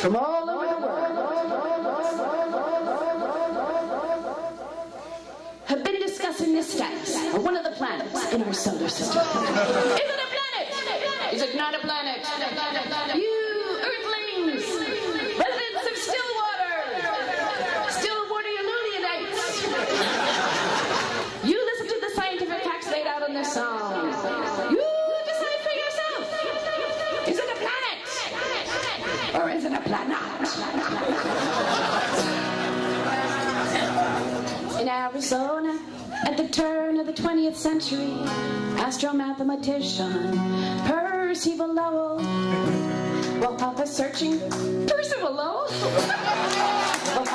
from all over the world have been discussing the status of one of the planets in our solar system. Is it a planet? Is it not Arizona, at the turn of the 20th century, astromathematician Percival Lowell, while Papa searching, Percival Lowell, while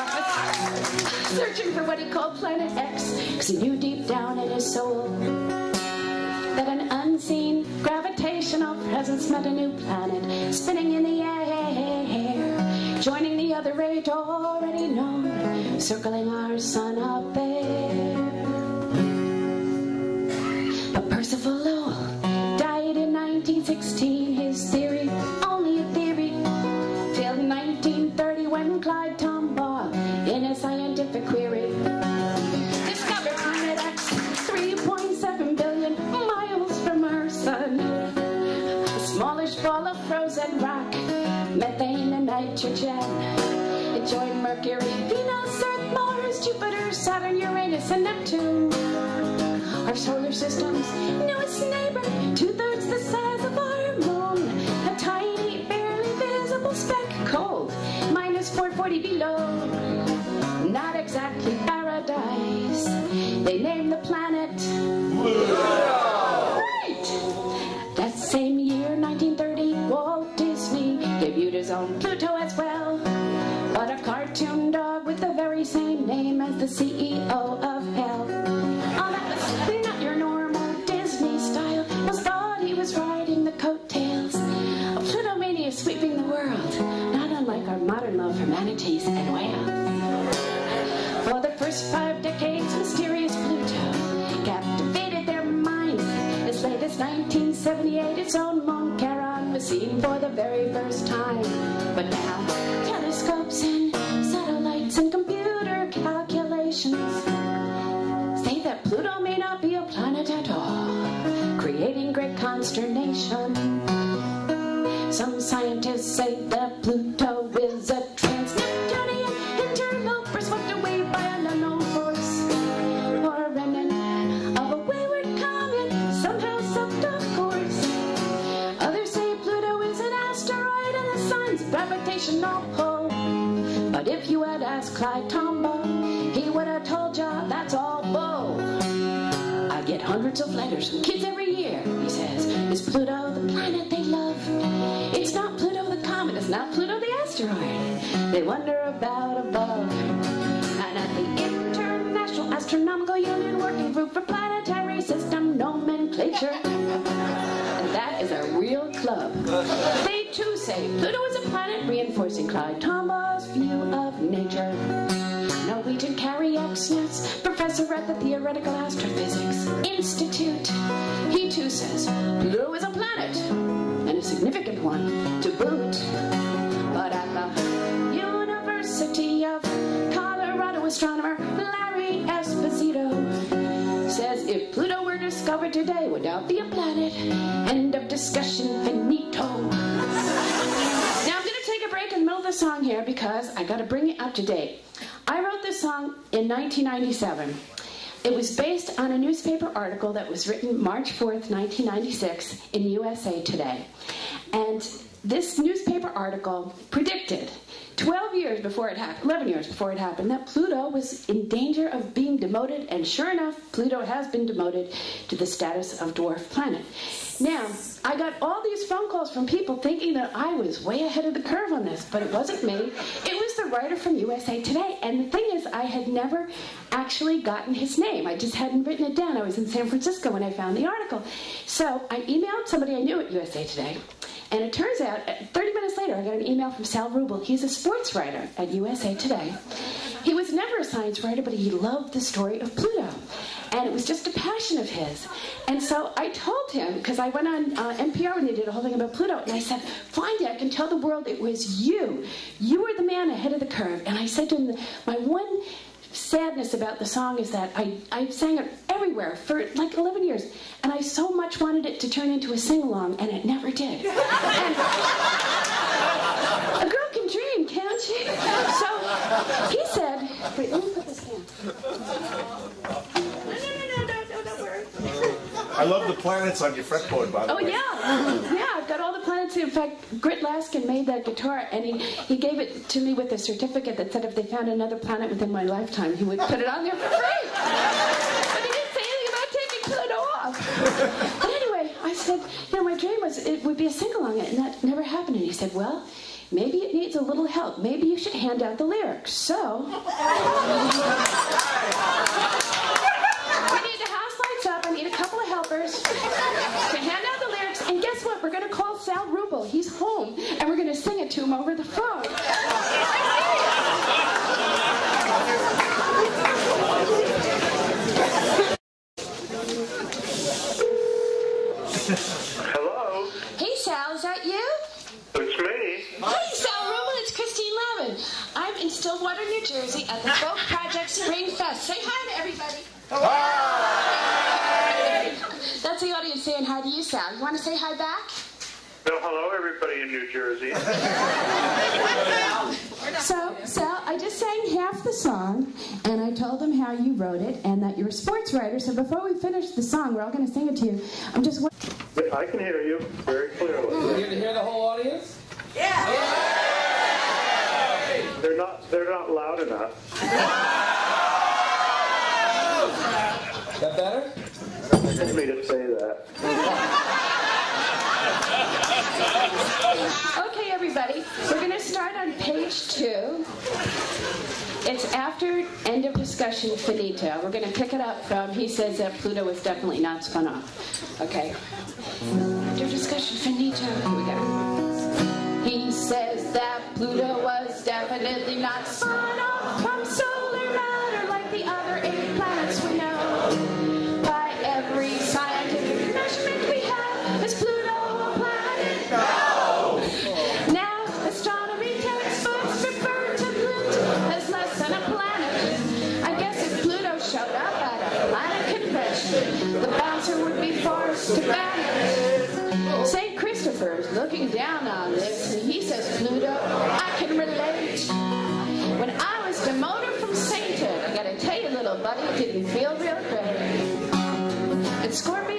searching for what he called Planet X, because he knew deep down in his soul that an unseen gravitational presence meant a new planet spinning in the air, joining the other eight already known, circling our sun up there. But Percival Lowell died in 1916. His theory, only a theory, till 1930 when Clyde Tombaugh, in a scientific query, nitrogen. It joined Mercury, Venus, Earth, Mars, Jupiter, Saturn, Uranus, and Neptune. Our solar system's newest neighbor, two thirds the size of our moon. A tiny, barely visible speck, cold, minus 440 below. Not exactly paradise. They named the planet. Pluto! Right! That same year, 1930, Walt Disney debuted his own Pluto very same name as the CEO of Hell. Oh, that was not your normal Disney style. Was thought he was riding the coattails of Plutomania sweeping the world. Not unlike our modern love for manatees and whales. For the first five decades, mysterious Pluto captivated their minds. As late as 1978, its own moon Charon was seen for the very first time. But now, telescopes and Pluto may not be a planet at all, creating great consternation. Some scientists say that Pluto is a trans-Neptunian interloper swept away by an unknown force, or a remnant of a wayward comet somehow sucked off course. Others say Pluto is an asteroid and the sun's gravitational pull. But if you had asked Clyde Tombaugh, he would have told ya that's all hundreds of letters from kids every year. He says, Is Pluto the planet they love? It's not Pluto the comet, it's not Pluto the asteroid. They wonder about above. And at the International Astronomical Union Working Group for Planetary System Nomenclature, and that is a real club. They too say Pluto is a planet reinforcing Clyde Tombaugh's view of nature. Norwegian Carrie Exnes, professor at the Theoretical Astrophysics Institute. He too says Pluto is a planet, and a significant one to boot. But at the University of Colorado astronomer Larry Esposito says if Pluto were discovered today, would not be a planet. End of discussion, finito. Now I'm going to take a break in the middle of the song here because I got to bring it up to date. I wrote this song in 1997. It was based on a newspaper article that was written March 4th, 1996 in USA Today. And this newspaper article predicted 12 years before it happened, 11 years before it happened, that Pluto was in danger of being demoted, and sure enough, Pluto has been demoted to the status of dwarf planet. Now, I got all these phone calls from people thinking that I was way ahead of the curve on this, but it wasn't me. It was the writer from USA Today. And the thing is, I had never actually gotten his name. I just hadn't written it down. I was in San Francisco when I found the article. So I emailed somebody I knew at USA Today. And it turns out, uh, 30 minutes later, I got an email from Sal Rubal. He's a sports writer at USA Today. He was never a science writer, but he loved the story of Pluto. And it was just a passion of his. And so I told him, because I went on uh, NPR and they did a whole thing about Pluto, and I said, find it, I can tell the world it was you. You were the man ahead of the curve. And I said to him, my one sadness about the song is that I, I sang it everywhere for like 11 years, and I so much wanted it to turn into a sing along, and it never did. And a girl can dream, can't she? So he said, Wait, let me put this down. I love the planets on your fretboard, by the Oh way. yeah, yeah. I've got all the planets. In fact, Grit Laskin made that guitar, and he, he gave it to me with a certificate that said if they found another planet within my lifetime, he would put it on there for free. But he didn't say anything about taking Pluto off. But anyway, I said, you know, my dream was it would be a sing along, it and that never happened. And he said, well. Maybe it needs a little help. Maybe you should hand out the lyrics. So, we need the house lights up. I need a couple of helpers to hand out the lyrics. And guess what? We're going Sal Rubal. He's home, and we're going to sing it to him over the phone. Hello, Hey, Sal, is that you? it's me. Hey, Sal Rubal, it's Christine Lavin. I'm in Stillwater, New Jersey at the Folk Project Spring Fest. Say hi to everybody. Hello! That's the audience saying hi to you, Sal. You want to say hi back? No, hello, everybody in New Jersey. So, Sal, I just sang half the song, and I told them how you wrote it, and that you're a sports writer. So before we finish the song, we're all going to sing it to you. I'm just. wa- I can hear you very clearly. You to hear the whole audience? Yeah. They're not. They're not loud enough. That better? Didn't me to say that. 2. It's after end of discussion finito. We're going to pick it up from he says that Pluto was definitely not spun off. Okay. After discussion finito. Here we go. He says that Pluto was definitely not spun off. Feel real great. And Scorpios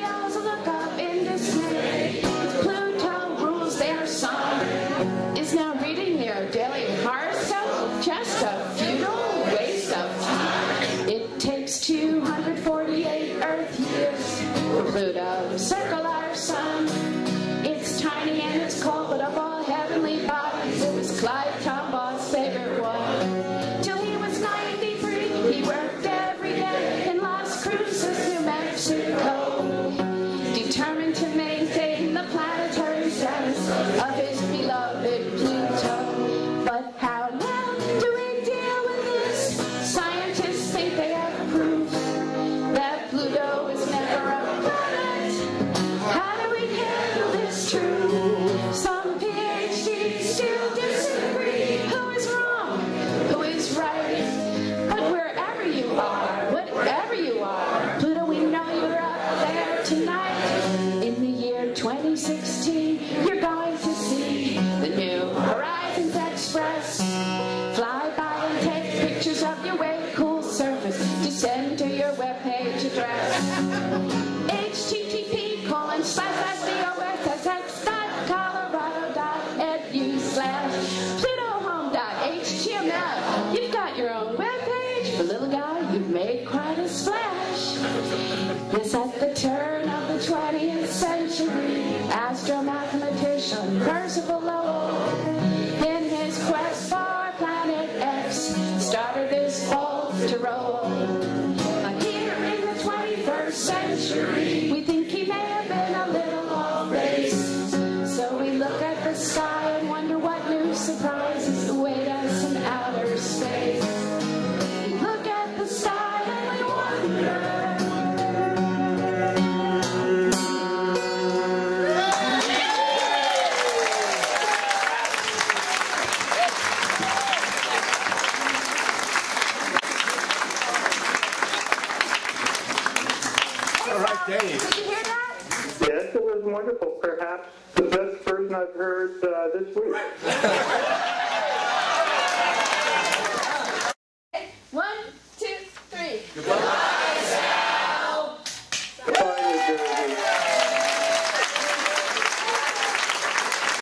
you hear that? Yes, it was wonderful. Perhaps the best version I've heard uh, this week.